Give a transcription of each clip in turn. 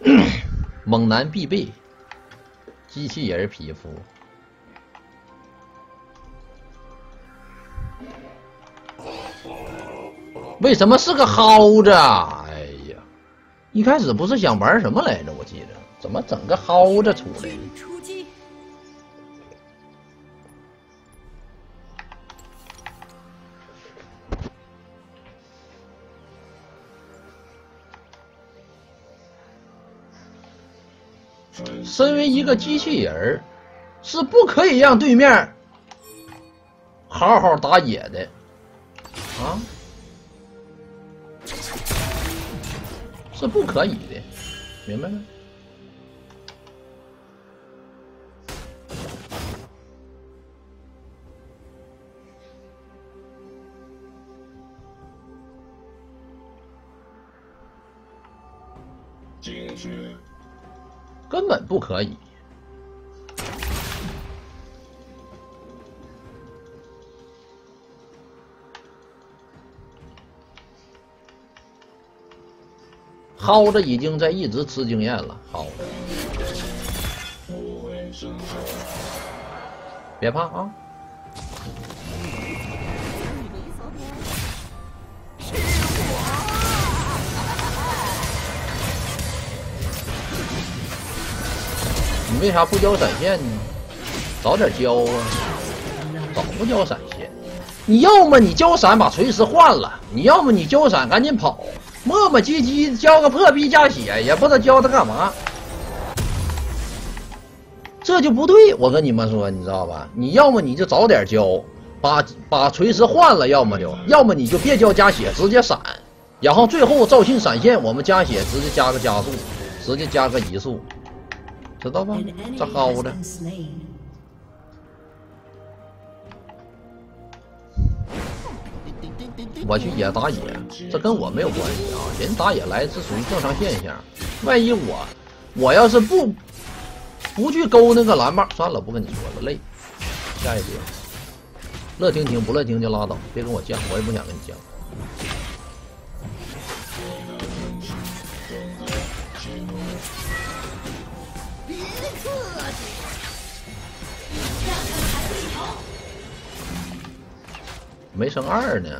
猛男必备，机器人皮肤。为什么是个蒿子？哎呀，一开始不是想玩什么来着？我记得，怎么整个蒿子出来？身为一个机器人是不可以让对面好好打野的啊！是不可以的，明白没？根本不可以。耗子已经在一直吃经验了，耗子，别怕啊！为啥不交闪现呢？早点交啊！早不交闪现，你要么你交闪把锤石换了，你要么你交闪赶紧跑。磨磨唧唧交个破逼加血，也不知道交它干嘛，这就不对。我跟你们说，你知道吧？你要么你就早点交，把把锤石换了，要么就要么你就别交加血，直接闪，然后最后赵信闪现，我们加血直接加个加速，直接加个移速，知道吧？这薅的。我去野打野，这跟我没有关系啊！人打野来，这属于正常现象。万一我，我要是不不去勾那个蓝帽，算了，不跟你说了，累。下一局，乐听听，不乐听就拉倒，别跟我犟，我也不想跟你犟。没升二呢。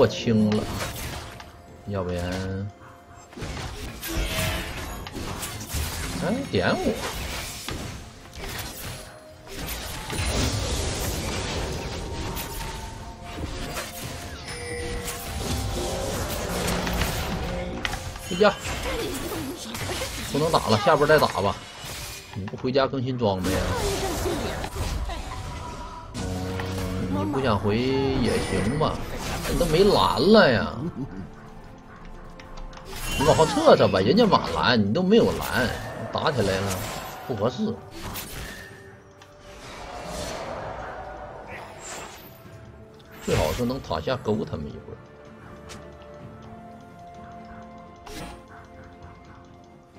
我清了，要不然，哎，点我，回家，不能打了，下波再打吧。你不回家更新装备啊？嗯，你不想回也行吧。你都没蓝了呀！你往后撤撤吧，人家满蓝，你都没有蓝，打起来了不合适。最好是能塔下勾他们一会儿。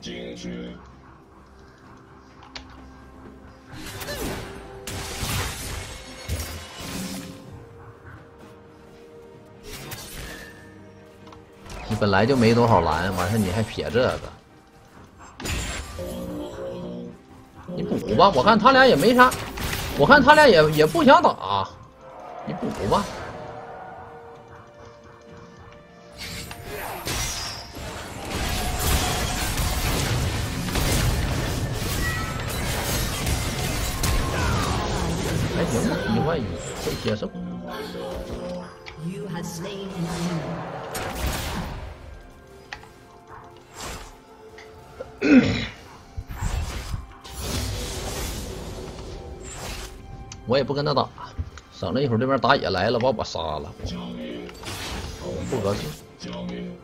进去。本来就没多少蓝，完事你还撇这个，你补吧。我看他俩也没啥，我看他俩也也不想打，你补吧。还行吧，一换一可以接受。我也不跟他打，省了一会儿对面打野来了，把我杀了，不合适。我们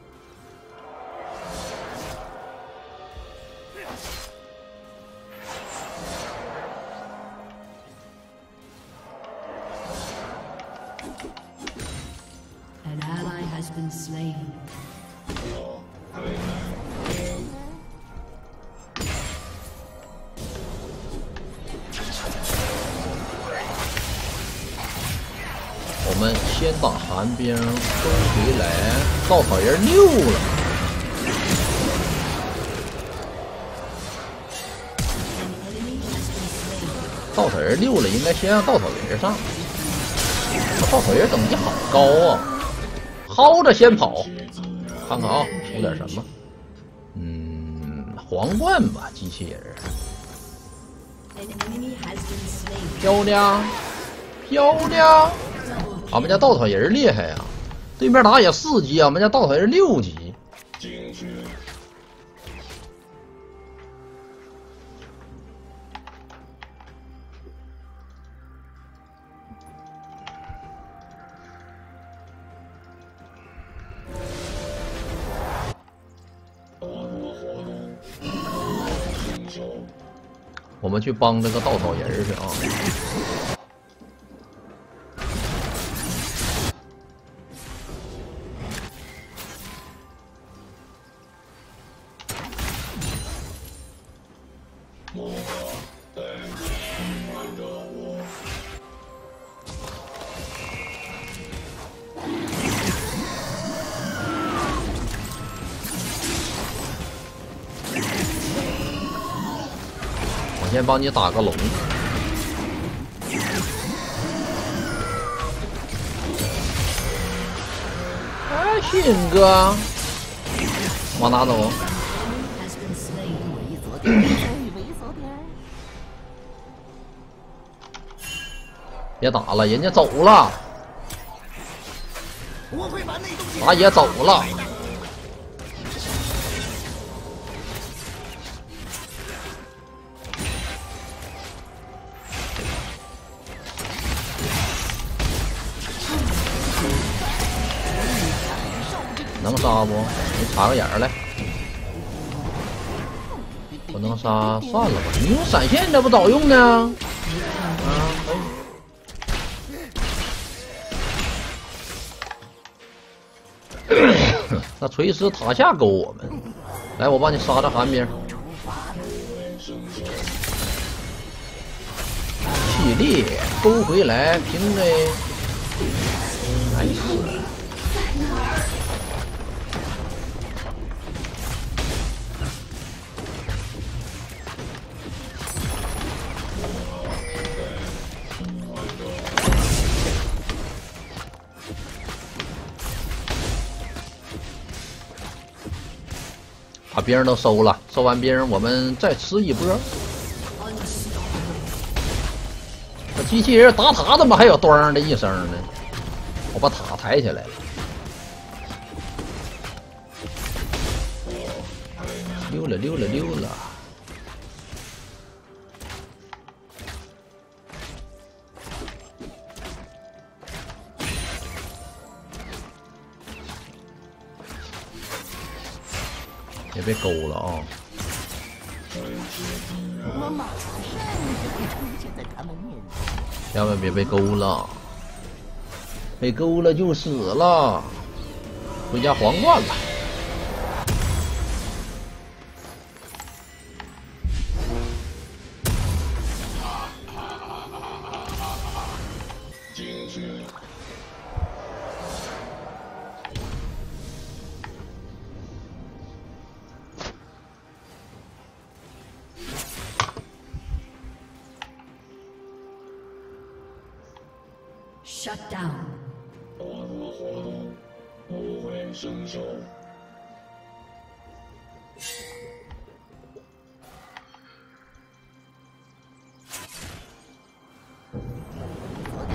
先打寒冰收回来，稻草人溜了。稻草人溜了，应该先让稻草人上。稻草人等级好高啊！薅着先跑，看看啊，出点什么？嗯，皇冠吧，机器人。漂亮，漂亮。俺们家稻草人厉害呀！对面打野四级，俺们家稻草人六级。我们去帮这个稻草人去啊！帮你打个龙，哎，迅哥，往哪走？别打了，人家走了，打野走了。能杀不？你插个眼儿来。不能杀，算了吧。你用闪现，这不早用呢？啊，可以。那锤石塔下勾我们，来，我帮你杀这寒冰。气力勾回来，平 A。nice。别人都收了，收完兵，我们再吃一波。这机器人打塔怎么还有“咣”的一声呢？我把塔抬起来了，溜了溜了溜了。别被勾了啊！千万别被勾了，被勾了就死了。回家皇冠了。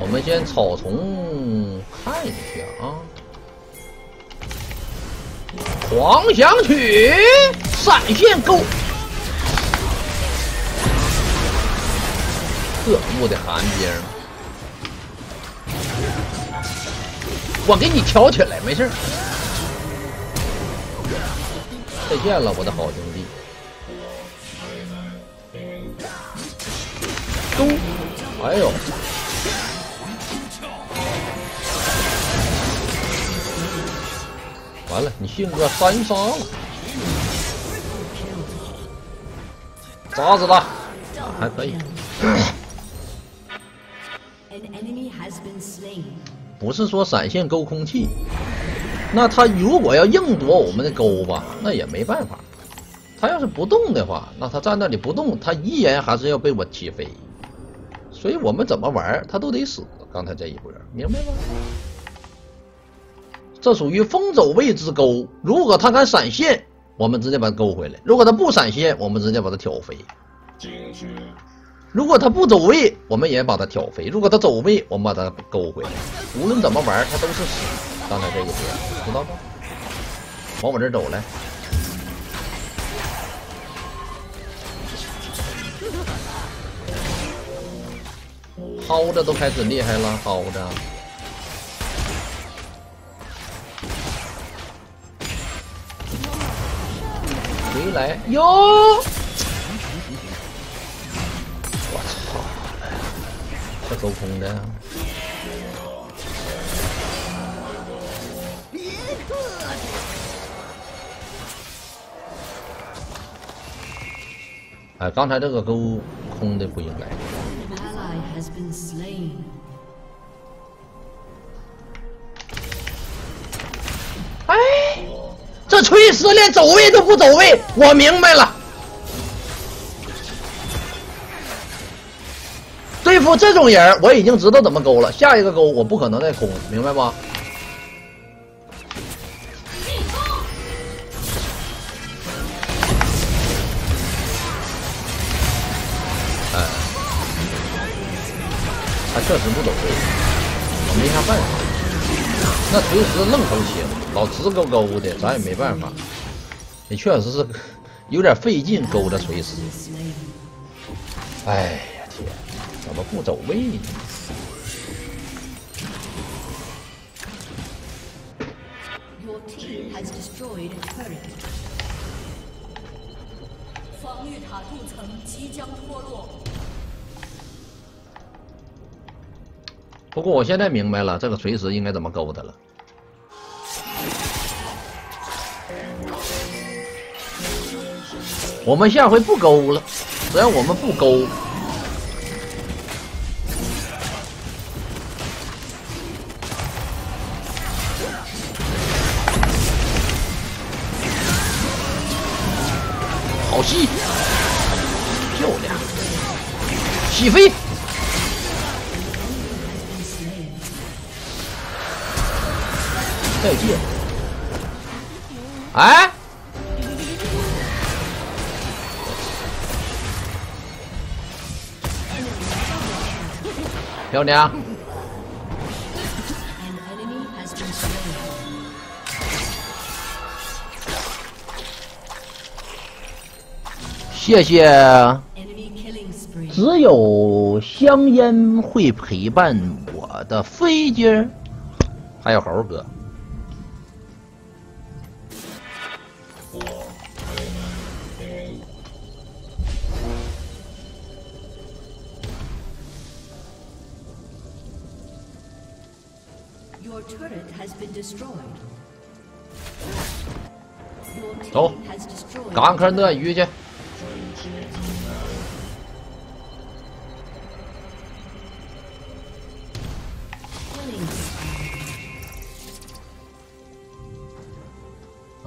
我们先草丛看一下啊。狂想曲，闪现勾，可恶的寒冰！我给你挑起来，没事儿再见了，我的好兄弟。钩，哎呦！完了，你信哥三杀了，砸死他，还可以。不是说闪现勾空气，那他如果要硬躲我们的钩吧，那也没办法。他要是不动的话，那他站那里不动，他依然还是要被我起飞。所以我们怎么玩，他都得死。刚才这一波，明白吗？这属于风走位之钩，如果他敢闪现，我们直接把他勾回来；如果他不闪现，我们直接把他挑飞。如果他不走位，我们也把他挑飞；如果他走位，我们把他勾回来。无论怎么玩，他都是死。刚才这一波，知道不？往我这走来，薅着都开始厉害了，薅着。回来哟！我操！这够空的。哎，刚才这个钩空的不应该。哎。这锤石连走位都不走位，我明白了。对付这种人，我已经知道怎么勾了。下一个勾我不可能再空，明白吗？确实不走位，我没啥办法。那锤石愣头青，老直勾勾的，咱也没办法。你确实是有点费劲勾着锤石。哎呀天，怎么不走位呢？防御塔筑层即将不过我现在明白了，这个锤石应该怎么勾的了。我们下回不勾了，只要我们不勾，好戏，漂亮，起飞。再见。哎，漂亮！谢谢。只有香烟会陪伴我的飞机，还有猴哥。走，赶快鳄鱼去。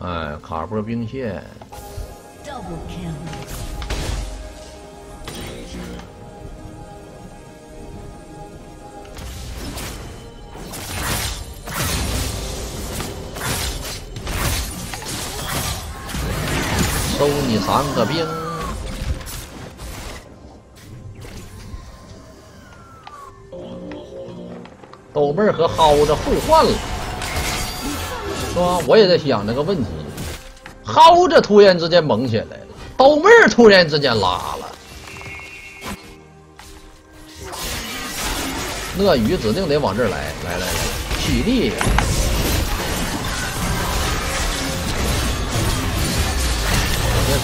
哎，卡波兵线。收你三个兵！豆妹儿和蒿子互换了，是吧？我也在想这个问题。蒿子突然之间猛起来了，豆妹儿突然之间拉了。鳄鱼指定得往这儿来，来来来，起力。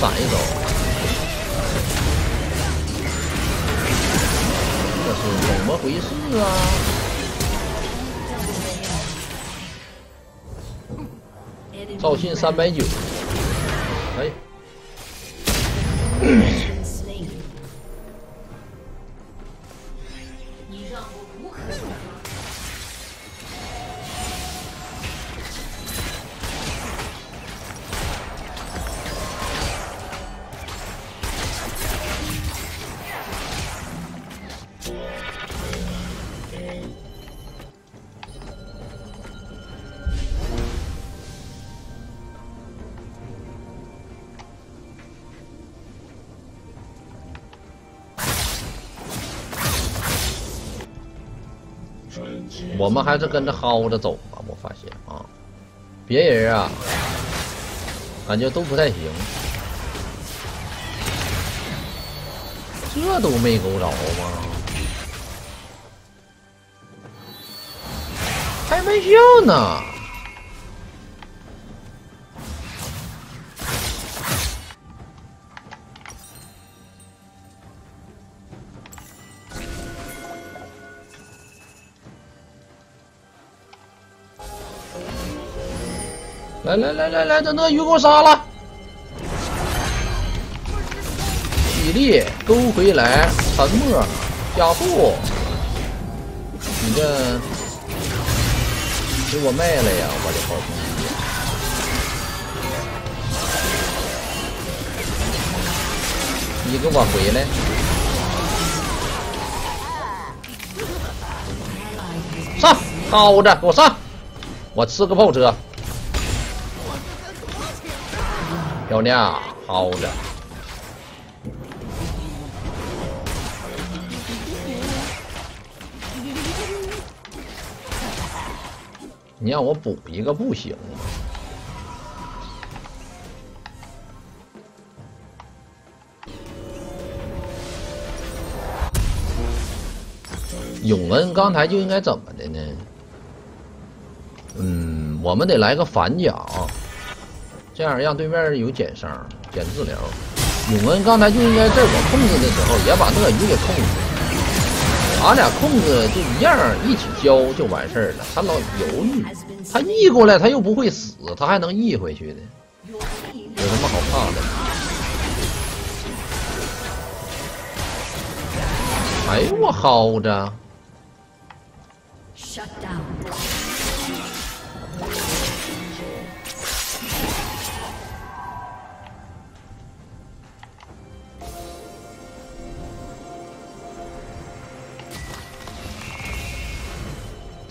闪一手，这是怎么回事啊？赵信三百九，哎。我们还是跟着薅着走吧，我发现啊，别人啊，感觉都不太行，这都没勾着吗？开玩笑呢！来来来来来，这鳄鱼给我杀了！体力勾回来，沉默加速，你这给我卖了呀，我的好兄弟！你给我回来！上，耗着，给我上！我吃个炮车。漂亮，好的。你让我补一个不行吗？永恩刚才就应该怎么的呢？嗯，我们得来个反甲。这样让对面有减伤、减治疗。永恩刚才就应该在我控制的时候，也把鳄鱼给控制。俺俩控制就一样，一起交就完事儿了。他老犹豫，他移过来他又不会死，他还能移回去的，有什么好怕的？哎呦我耗着！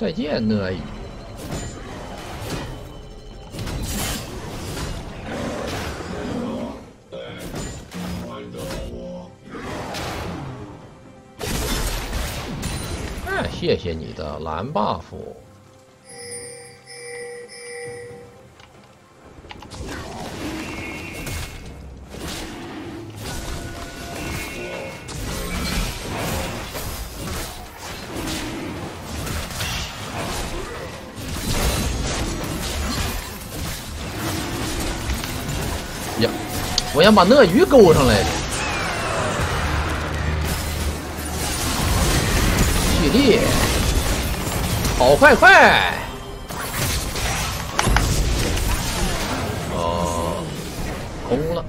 再见，鳄鱼。哎，谢谢你的蓝 buff。把鳄鱼勾上来，的，蓄力，跑快快！哦，空了。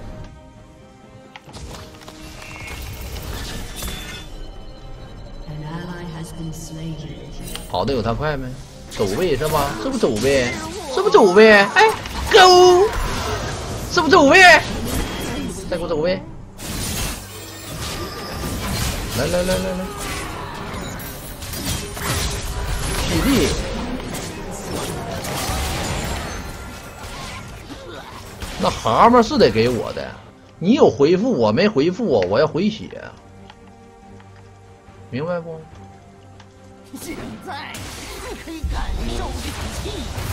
跑的有他快没？走位是吧？是不走位？是不走位？哎，勾！是不走位？再给我走位！来来来来来，体力，那蛤蟆是得给我的。你有回复我没回复我，我要回血，明白不？现在可以感受这股气氛。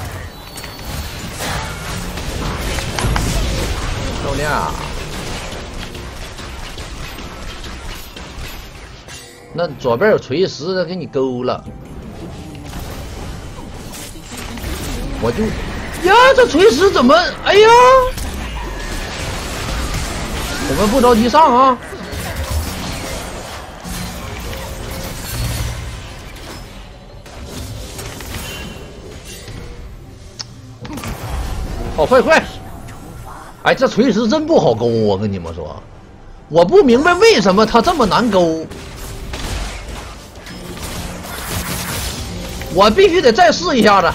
漂亮。那左边有锤石，他给你勾了。我就呀，这锤石怎么？哎呀！我们不着急上啊。好快快！哎，这锤石真不好勾，我跟你们说，我不明白为什么它这么难勾。我必须得再试一下子。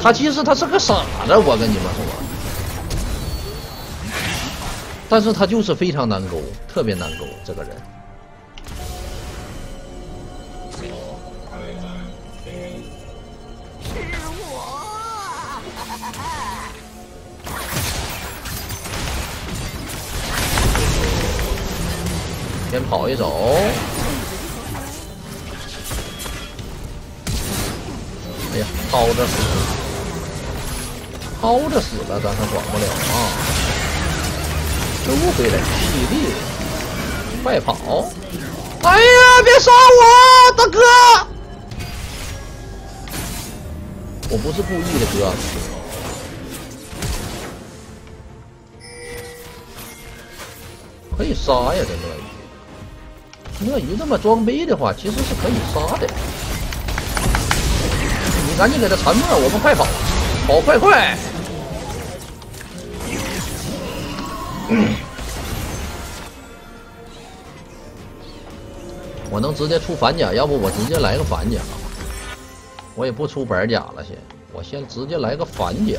他其实他是个傻子，我跟你们说，但是他就是非常难勾，特别难勾这个人。先跑一走，哎呀，掏着死了，掏着死了，咱可管不了啊！收回来，犀利，快跑！哎呀，别杀我，大哥！我不是故意的，哥。可以杀呀，这鳄鱼。鳄鱼这么装备的话，其实是可以杀的。你赶紧给他沉默，我们快跑，跑快快！我能直接出反甲，要不我直接来个反甲。我也不出板甲了，先，我先直接来个反甲。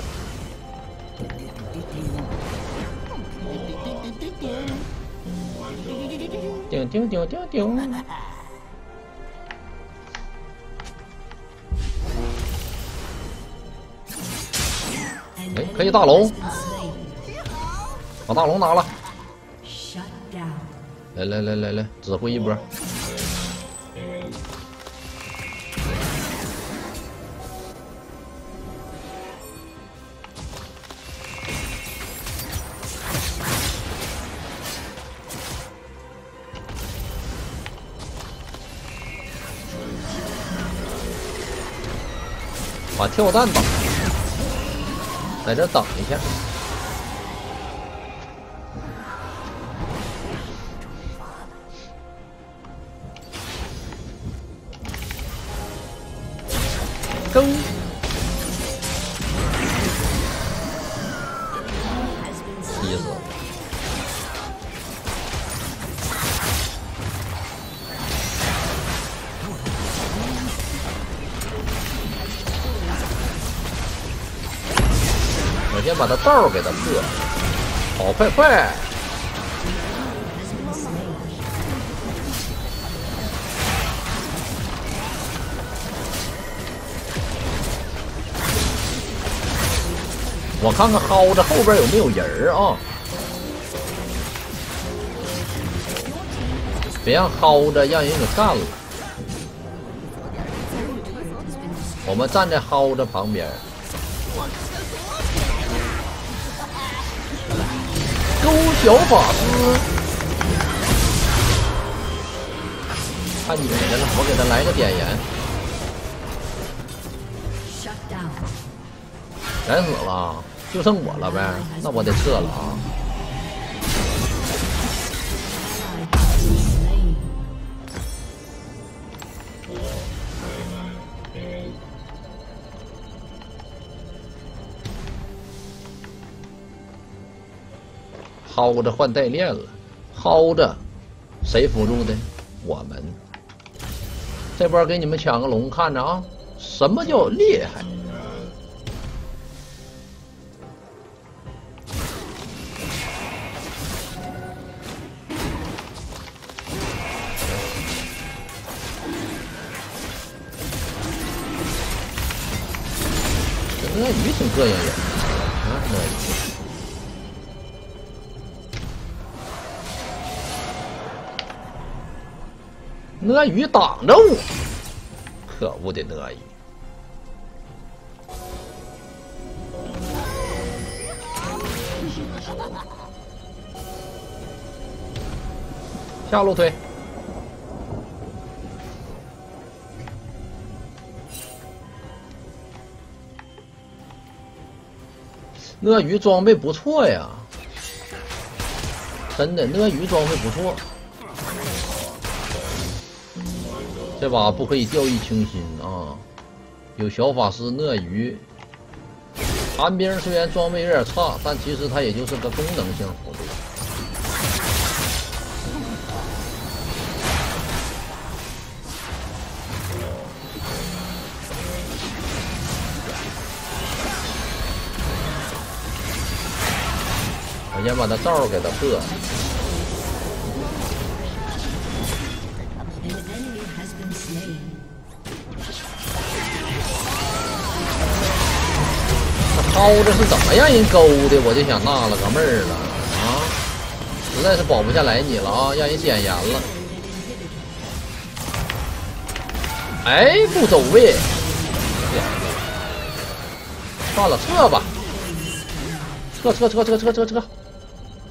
叮叮叮叮叮！哎，可以大龙，把大龙拿了。来来来来来，指挥一波。把跳弹打，在这等一下。勾，把他道给他破，了，好快快！我看看薅着后边有没有人啊？别让薅着让人给干了。我们站在薅着旁边。小法师，看你的了，我给他来个点燃。全死了，就剩我了呗，那我得撤了啊。薅着换代练了，薅着谁辅助的？我们这波给你们抢个龙，看着啊！什么叫厉害？鳄鱼挡着我，可恶的鳄鱼！下路推。鳄鱼装备不错呀，真的，鳄鱼装备不错。这把不可以掉以轻心啊！有小法师鳄鱼，寒冰虽然装备有点差，但其实它也就是个功能性辅助。我先把他罩给他破。包子是怎么让人勾的？我就想纳了个闷儿了啊！实在是保不下来你了啊，让人点燃了。哎，不走位，算了，撤吧，撤撤撤撤撤撤撤。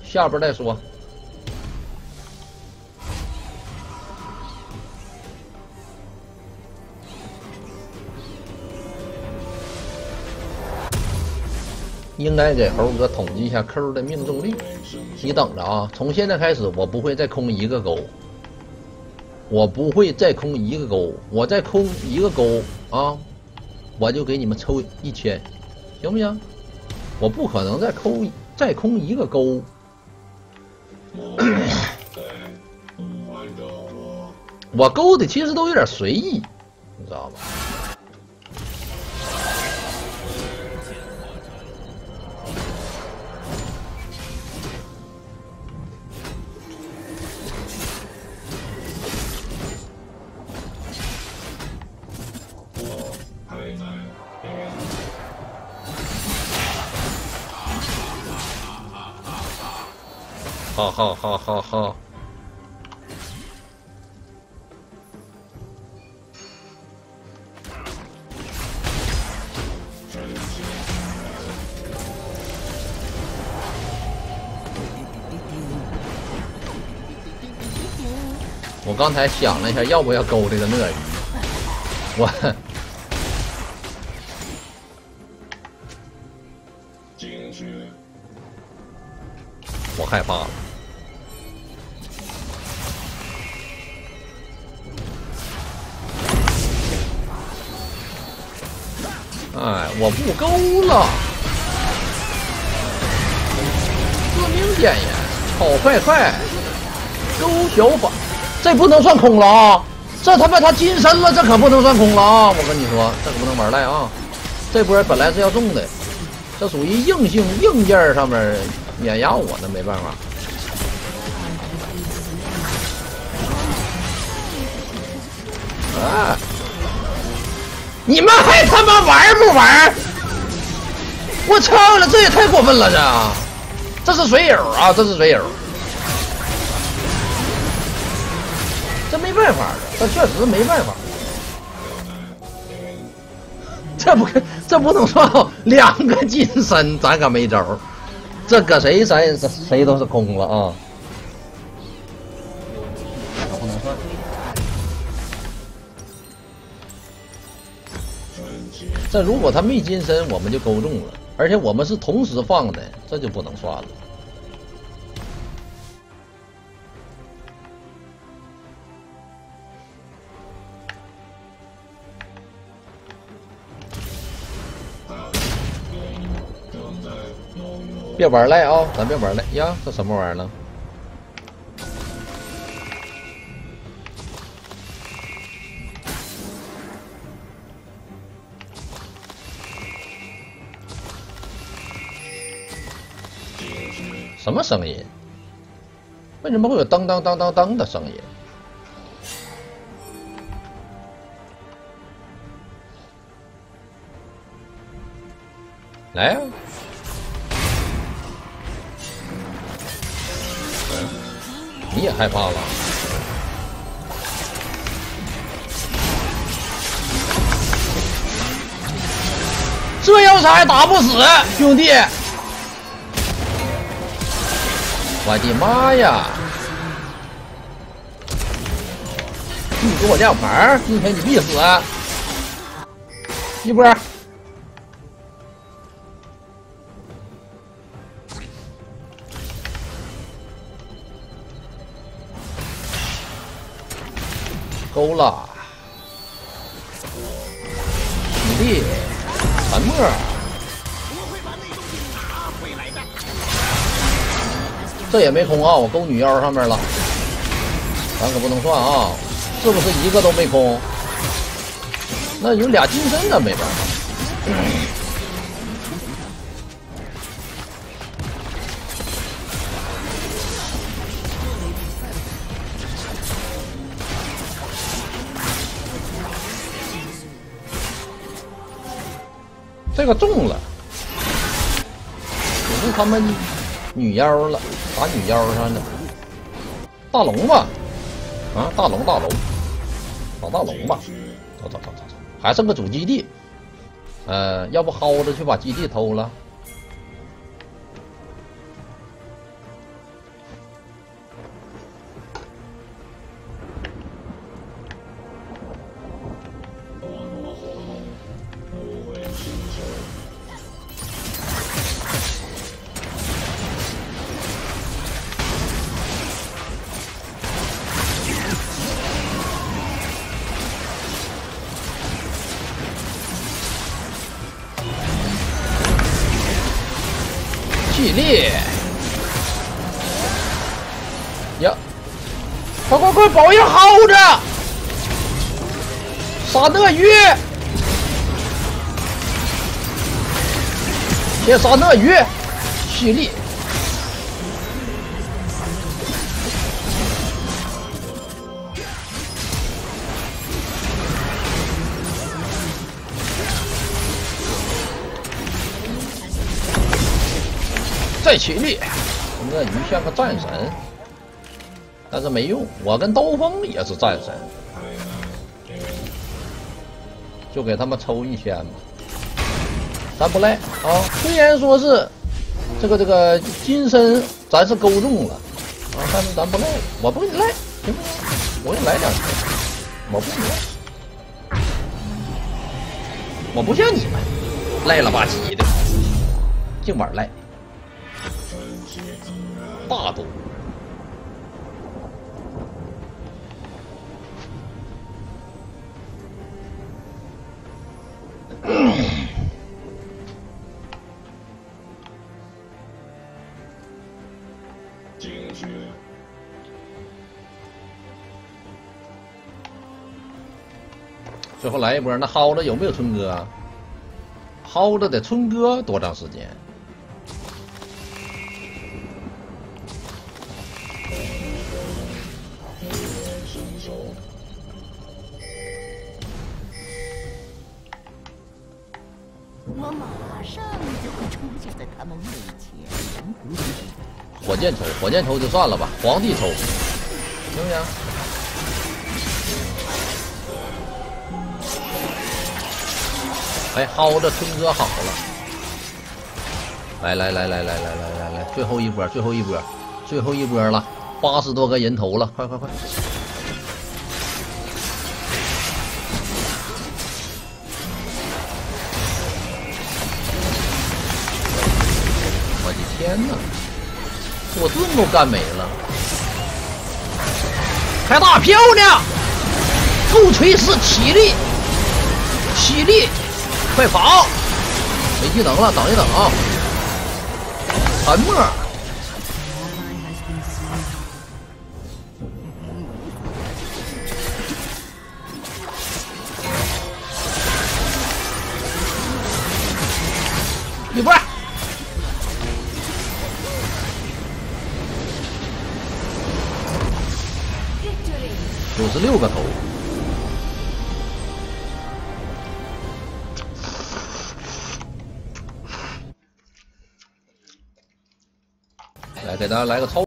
下边再说。应该给猴哥统计一下 Q 的命中率。你等着啊！从现在开始，我不会再空一个钩，我不会再空一个钩，我再空一个钩啊，我就给你们抽一千，行不行？我不可能再空再空一个钩。我勾的其实都有点随意，你知道吧？好好好好好。我刚才想了一下，要不要勾这个鳄鱼？我，我害怕了。我不勾了，致命点烟，跑快快，勾小法，这不能算空了啊！这他妈他金身了，这可不能算空了啊！我跟你说，这可不能玩赖啊！这波本来是要中的，这属于硬性硬件上面碾压我，那没办法。啊！你们还他妈玩不玩？我操了，这也太过分了，这，这是水友啊，这是水友，这没办法，这确实没办法，这不这不能算两个金身，咱可没招，这搁谁谁谁都是空了啊。这如果他没金身，我们就勾中了，而且我们是同时放的，这就不能算了。别玩赖啊，咱别玩赖呀！这什么玩意儿呢？什么声音？为什么会有当当当当当的声音？来啊。你也害怕了。这要是还打不死兄弟。我的妈呀！你给我亮牌，今天你必死！一波。勾了，米粒，沉默。这也没空啊，我勾女妖上面了，咱可不能算啊，是不是一个都没空？那有俩金身的没办法。这个中了，我是他们女妖了，打女妖上的。大龙吧，啊，大龙大龙，打大龙吧，走走走走走，还剩个主基地，呃，要不薅着去把基地偷了。烈呀，快快快，保佑耗着，杀鳄鱼，先杀鳄鱼，蓄力。再起力！鳄鱼像个战神，但是没用。我跟刀锋也是战神，就给他们抽一千吧。咱不赖啊！虽然说是这个这个金身，咱是勾中了啊，但是咱不赖。我不跟你赖，行不行？我给你来两千，我不跟你赖。我不像你们赖了吧唧的，净玩赖。大度。最后来一波，那薅着有没有春哥？啊？薅着的春哥多长时间？火箭抽，就算了吧，皇帝抽，行不行？哎，薅着春哥好了。来来来来来来来来来，最后一波，最后一波，最后一波了，八十多个人头了，快快快！我的天哪！我盾都干没了，开大漂亮！后锤式起立，起立，快跑！没技能了，等一等啊！沉默。来个偷。